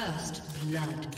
First blood.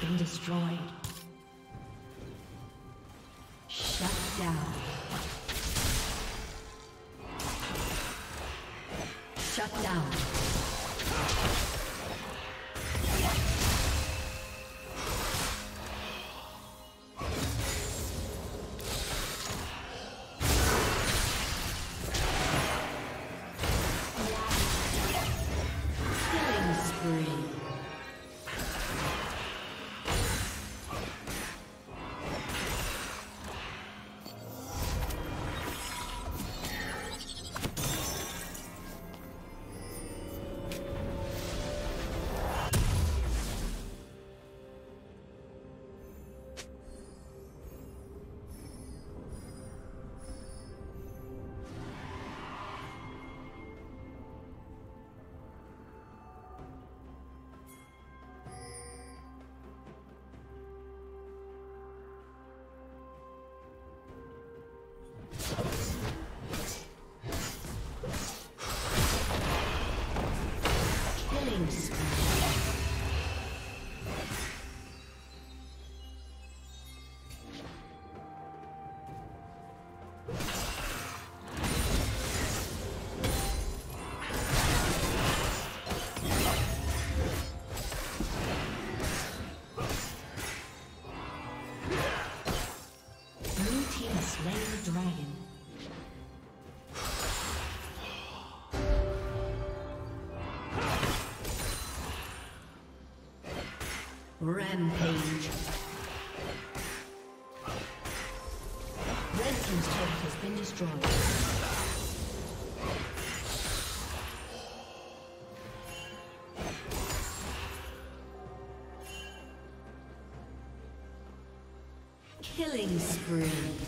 Been destroyed. Shut down. Shut down. Rampage. Red Team's turret has been destroyed. Killing spree.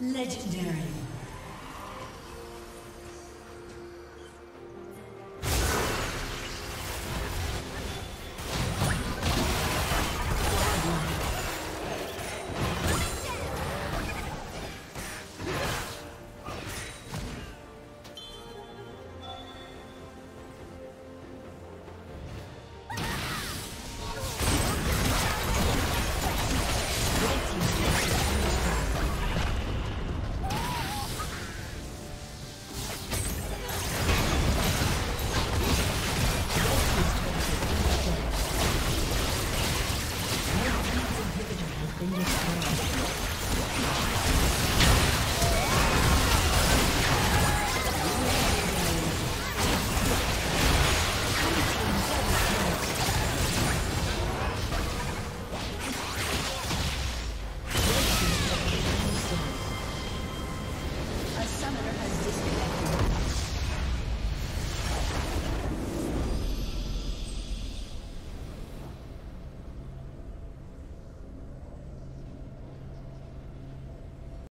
Legendary.